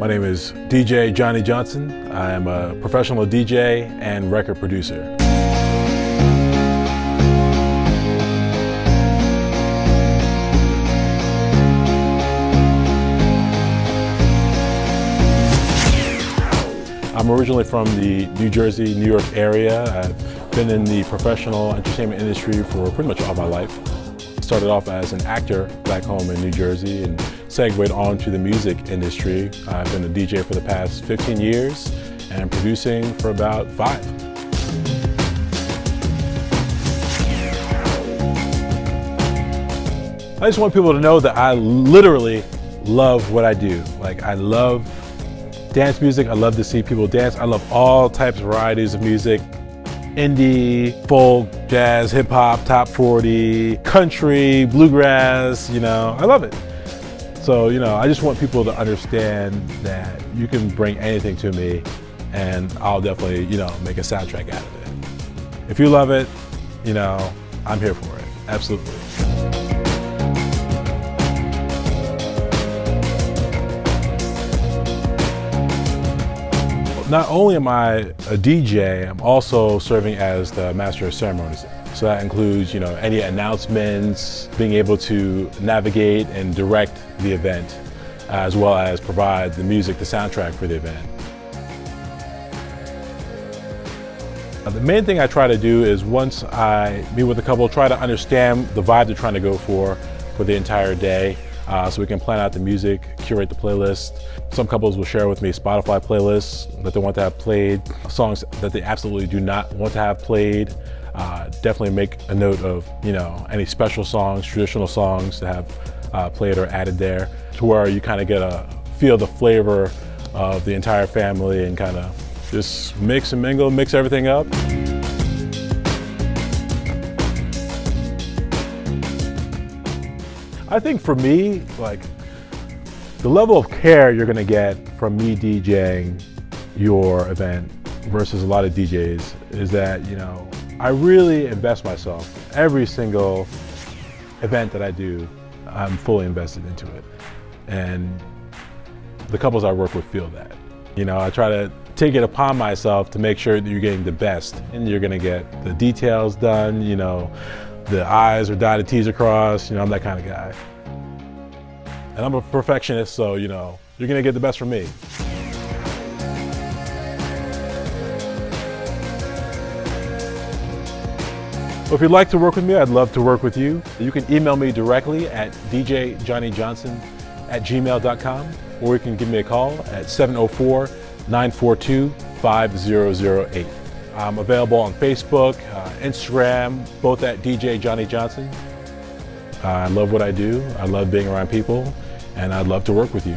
My name is DJ Johnnie Johnson. I am a professional DJ and record producer. I'm originally from the New Jersey, New York area. I've been in the professional entertainment industry for pretty much all my life. Started off as an actor back home in New Jersey and segued on to the music industry. I've been a DJ for the past 15 years and producing for about five. I just want people to know that I literally love what I do. Like I love dance music. I love to see people dance. I love all types, varieties of music. Indie, folk, jazz, hip hop, top 40, country, bluegrass, you know, I love it. So, you know, I just want people to understand that you can bring anything to me and I'll definitely, you know, make a soundtrack out of it. If you love it, you know, I'm here for it. Absolutely. Not only am I a DJ, I'm also serving as the master of ceremonies. So that includes, you know, any announcements, being able to navigate and direct the event, uh, as well as provide the music, the soundtrack for the event. Uh, the main thing I try to do is once I meet with a couple, try to understand the vibe they're trying to go for for the entire day uh, so we can plan out the music, curate the playlist. Some couples will share with me Spotify playlists that they want to have played, songs that they absolutely do not want to have played. Uh, definitely make a note of, you know, any special songs, traditional songs to have uh, played or added there to where you kind of get a feel the flavor of the entire family and kind of just mix and mingle, mix everything up. I think for me, like the level of care you're gonna get from me DJing your event versus a lot of DJs is that, you know, I really invest myself. Every single event that I do, I'm fully invested into it. And the couples I work with feel that. You know, I try to take it upon myself to make sure that you're getting the best and you're gonna get the details done, you know, the I's are dotted, T's are crossed. You know, I'm that kind of guy. And I'm a perfectionist, so, you know, you're to get the best from me. Well, if you'd like to work with me, I'd love to work with you. You can email me directly at djjohnnyjohnson at gmail.com or you can give me a call at 704 942 5008. I'm available on Facebook, uh, Instagram, both at DJ Johnnie Johnson. I love what I do. I love being around people, and I'd love to work with you.